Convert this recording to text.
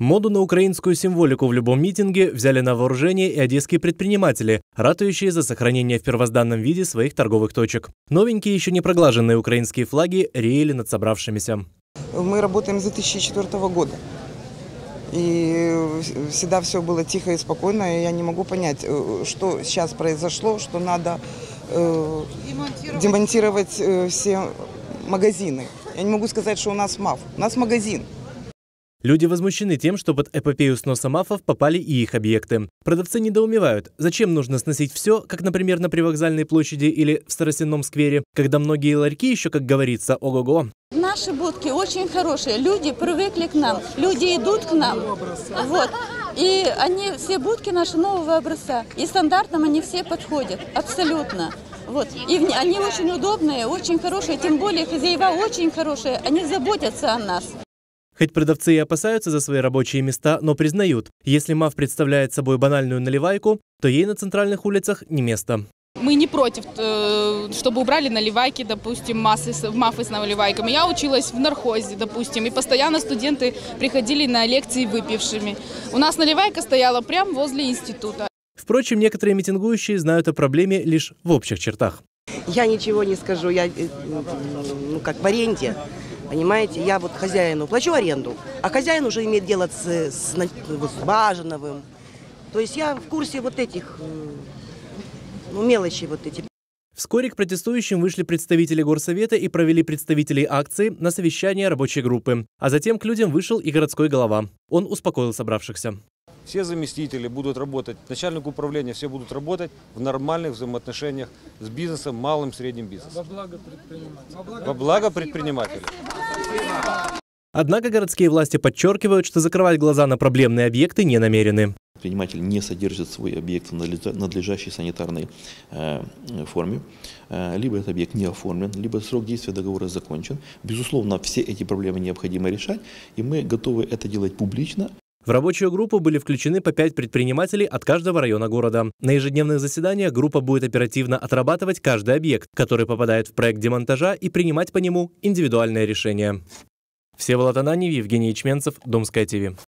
Моду на украинскую символику в любом митинге взяли на вооружение и одесские предприниматели, ратующие за сохранение в первозданном виде своих торговых точек. Новенькие, еще не проглаженные украинские флаги реяли над собравшимися. Мы работаем с 2004 года. И всегда все было тихо и спокойно. И я не могу понять, э, что сейчас произошло, что надо э, демонтировать, демонтировать э, все магазины. Я не могу сказать, что у нас МАФ. У нас магазин. Люди возмущены тем, что под эпопею сноса мафов попали и их объекты. Продавцы недоумевают, зачем нужно сносить все, как, например, на привокзальной площади или в Старосенном сквере, когда многие ларьки еще, как говорится, ого-го. Наши будки очень хорошие, люди привыкли к нам, люди идут к нам. Вот. И они, все будки наши нового образца. И стандартным они все подходят, абсолютно. Вот. И они очень удобные, очень хорошие, тем более хозяева очень хорошие, они заботятся о нас. Хоть продавцы и опасаются за свои рабочие места, но признают, если МАФ представляет собой банальную наливайку, то ей на центральных улицах не место. Мы не против, э, чтобы убрали наливайки, допустим, массы, мафы с наливайками. Я училась в нархозе, допустим, и постоянно студенты приходили на лекции выпившими. У нас наливайка стояла прямо возле института. Впрочем, некоторые митингующие знают о проблеме лишь в общих чертах. Я ничего не скажу, я э, ну, как в аренде. Понимаете, я вот хозяину плачу аренду, а хозяин уже имеет дело с, с, с Бажановым. То есть я в курсе вот этих ну, мелочей вот эти. Вскоре к протестующим вышли представители горсовета и провели представителей акции на совещание рабочей группы. А затем к людям вышел и городской голова. Он успокоил собравшихся. Все заместители будут работать, начальник управления все будут работать в нормальных взаимоотношениях с бизнесом, малым, средним бизнесом. Во благо предпринимателей. Во благо предпринимателей. Однако городские власти подчеркивают, что закрывать глаза на проблемные объекты не намерены. Предприниматель не содержит свой объект в надлежащей санитарной э, форме, э, либо этот объект не оформлен, либо срок действия договора закончен. Безусловно, все эти проблемы необходимо решать, и мы готовы это делать публично. В рабочую группу были включены по пять предпринимателей от каждого района города. На ежедневных заседаниях группа будет оперативно отрабатывать каждый объект, который попадает в проект демонтажа и принимать по нему индивидуальное решение. Всеволод Ананьев, Евгений Ячменцев, Домская ТВ.